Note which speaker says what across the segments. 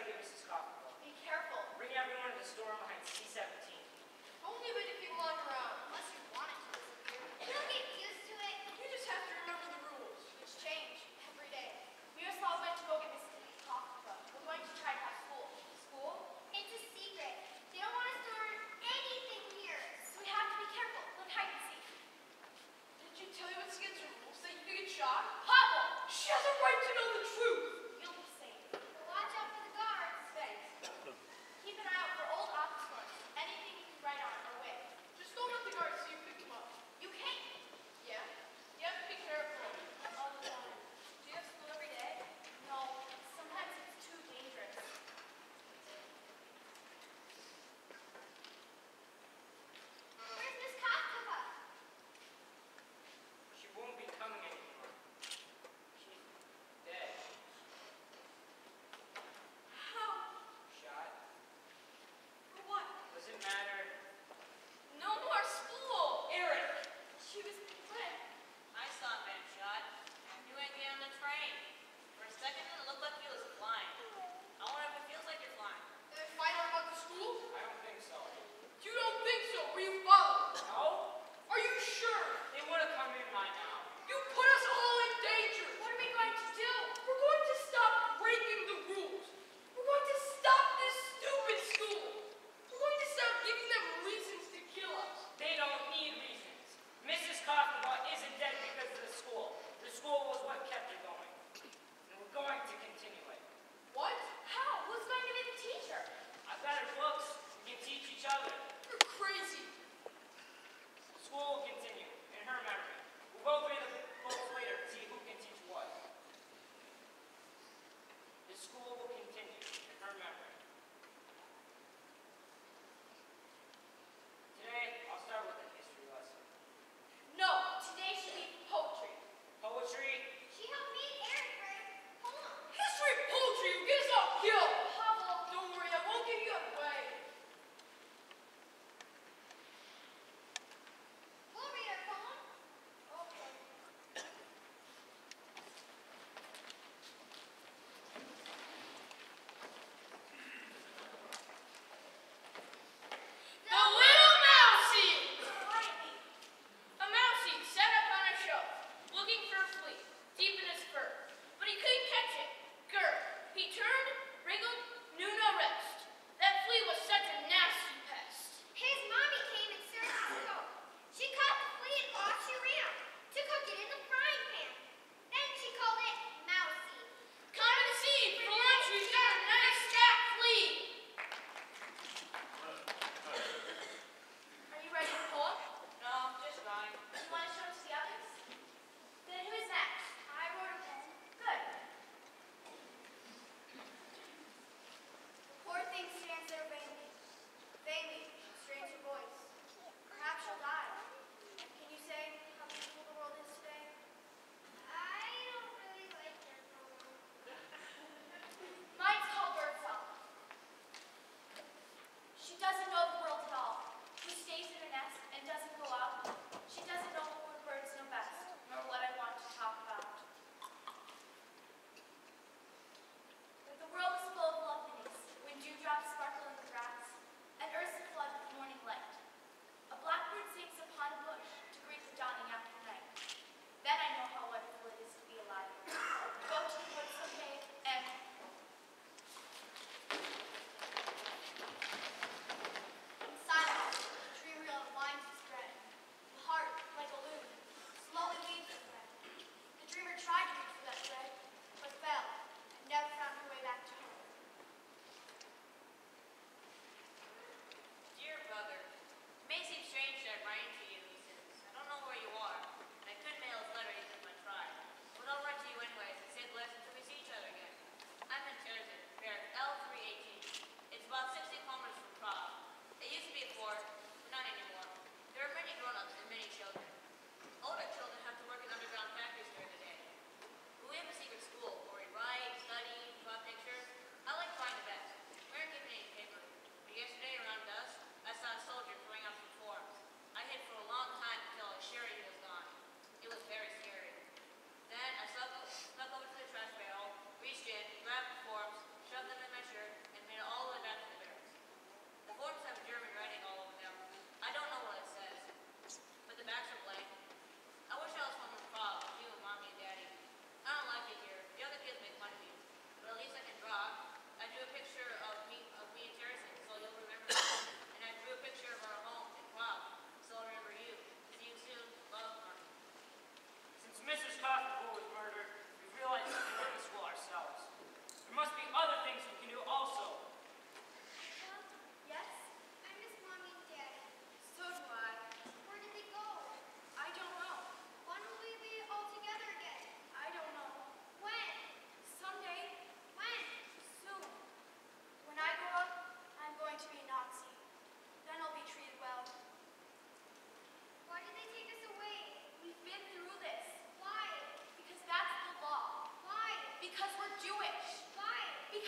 Speaker 1: try to
Speaker 2: give us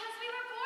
Speaker 3: Because we were born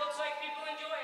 Speaker 4: looks like people enjoy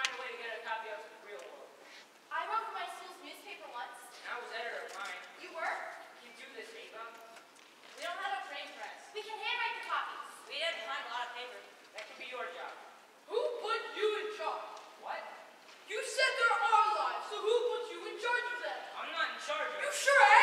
Speaker 3: find
Speaker 4: a way to get a copy out to the real world.
Speaker 3: I wrote for my school's newspaper once.
Speaker 4: And I was editor of mine.
Speaker 3: You were?
Speaker 4: You do this, Ava.
Speaker 1: We don't have a printing press.
Speaker 3: We can handwrite the copies.
Speaker 1: We didn't find a lot of paper.
Speaker 4: That could be your job.
Speaker 5: Who put you in charge?
Speaker 4: What?
Speaker 5: You said there are lives, so who put you in charge of them?
Speaker 4: I'm not in charge of.
Speaker 5: You sure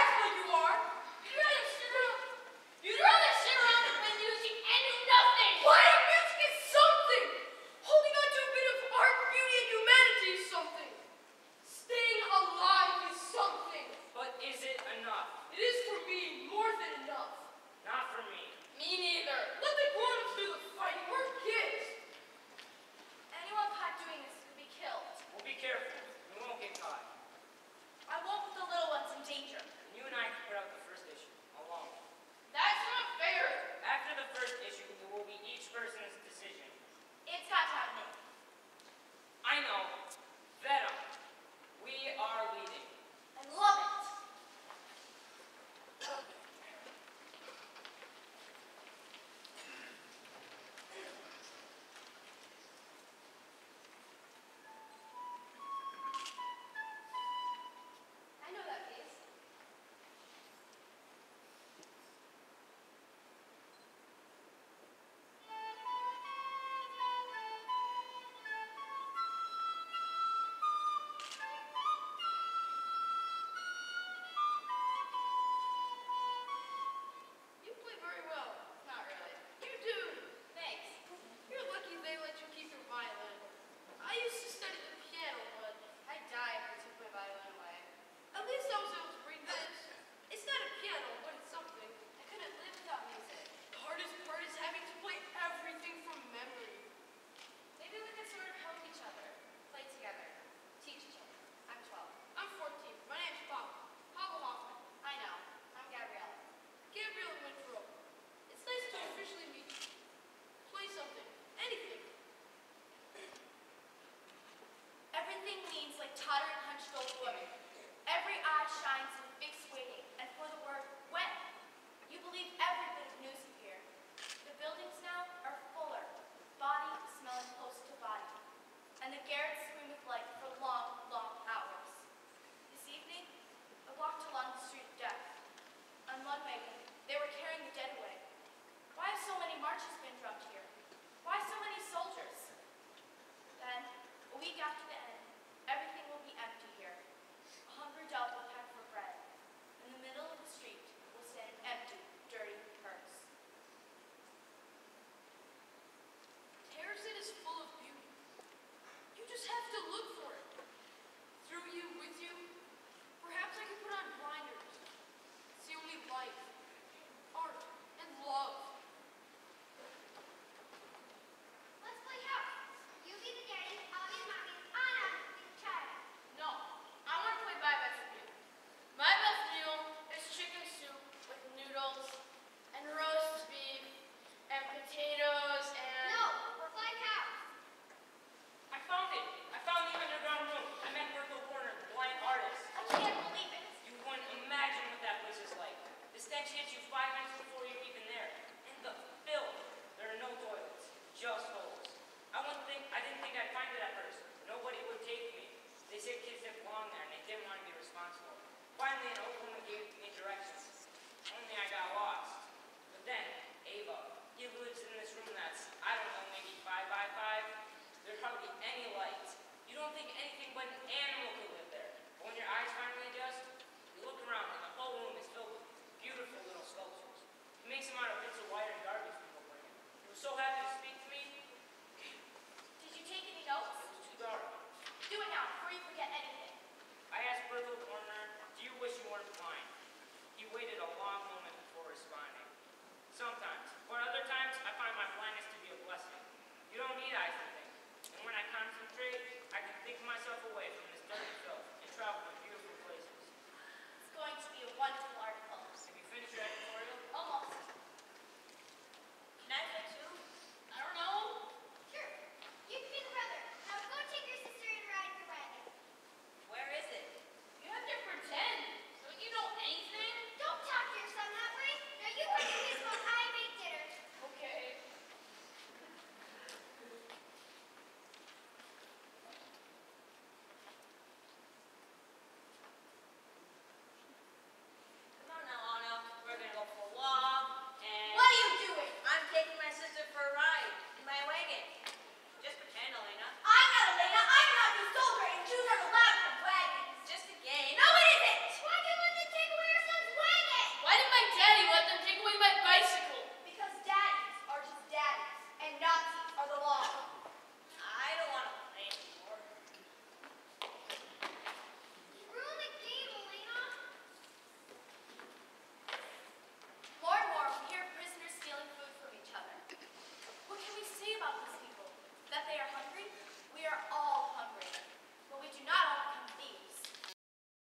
Speaker 4: five minutes before you're even there. And the filth. There are no toilets, just holes. I wouldn't think I didn't think I'd find it at first. Nobody would take me. They said kids didn't belong there and they didn't want to be responsible. Finally an old woman gave me directions. Only I got lost. But then, Ava, he lives in this room that's, I don't know, maybe five by five. There's hardly any light. You don't think anything but an animal could live there. But when your eyes finally adjust, you look around and the whole room is He makes them out of bits of wire and garbage people bring in. He was so happy to speak to me,
Speaker 2: Did you take any notes?
Speaker 4: it was too dark.
Speaker 2: Do it now before you forget anything.
Speaker 4: I asked Bertha